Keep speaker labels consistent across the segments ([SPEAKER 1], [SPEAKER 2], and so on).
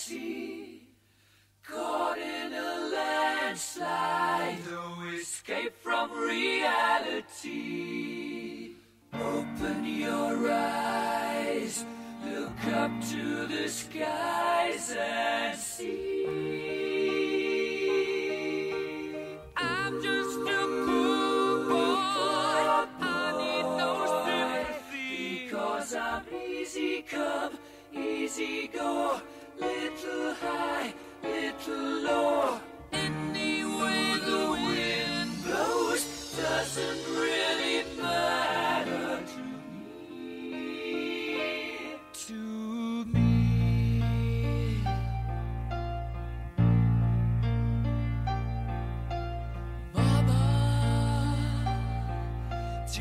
[SPEAKER 1] fantasy?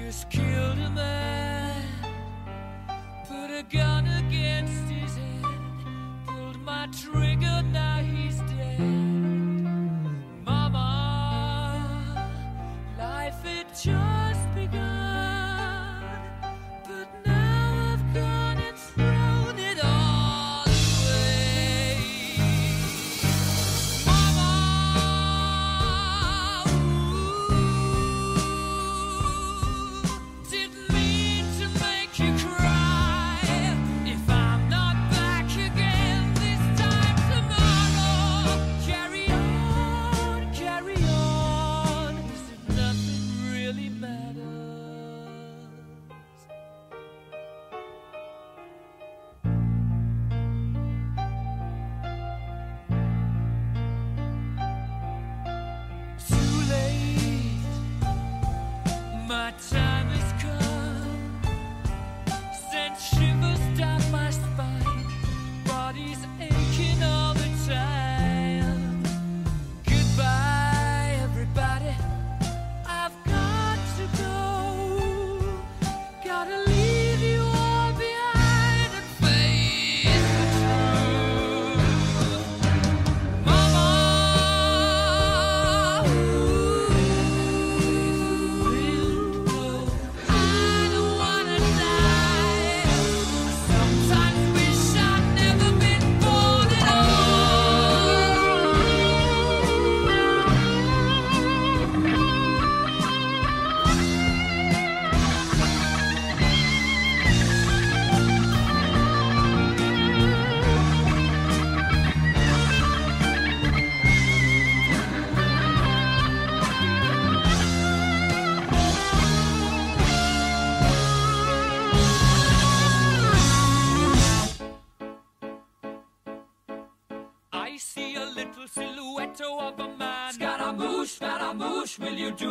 [SPEAKER 1] Just killed a man,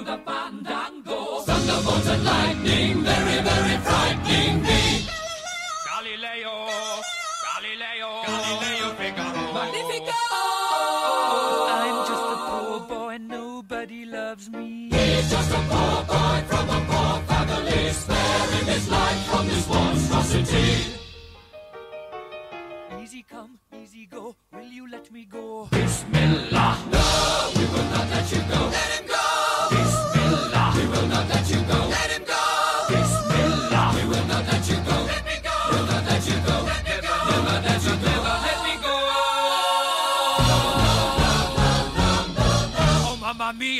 [SPEAKER 1] the fandango? Thunderbolt and lightning, very, very frightening me. Galileo, Galileo, Galileo Figaro. Magnifico! I'm just a poor boy, nobody loves me. He's just a poor boy from a poor family, sparing his life from this monstrosity. Easy come, easy go, will you let me go? Bismillah, no, we will not let you go. Let him go!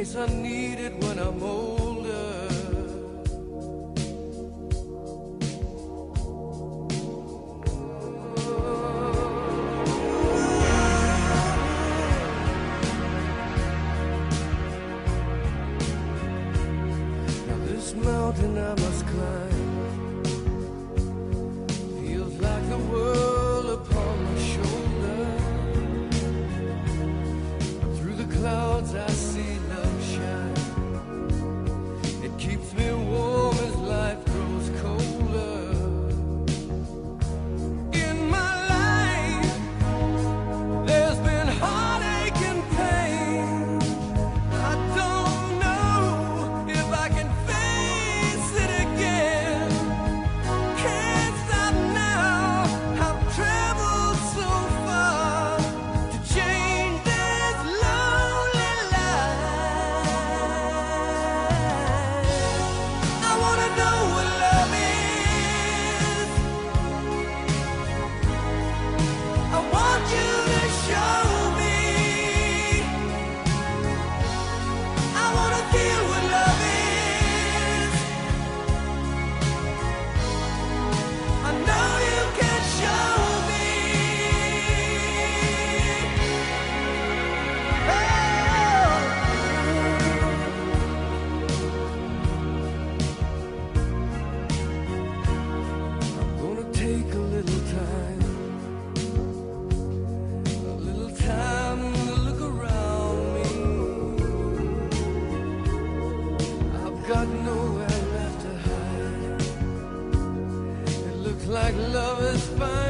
[SPEAKER 2] Case I need it when I'm older. like love is fine.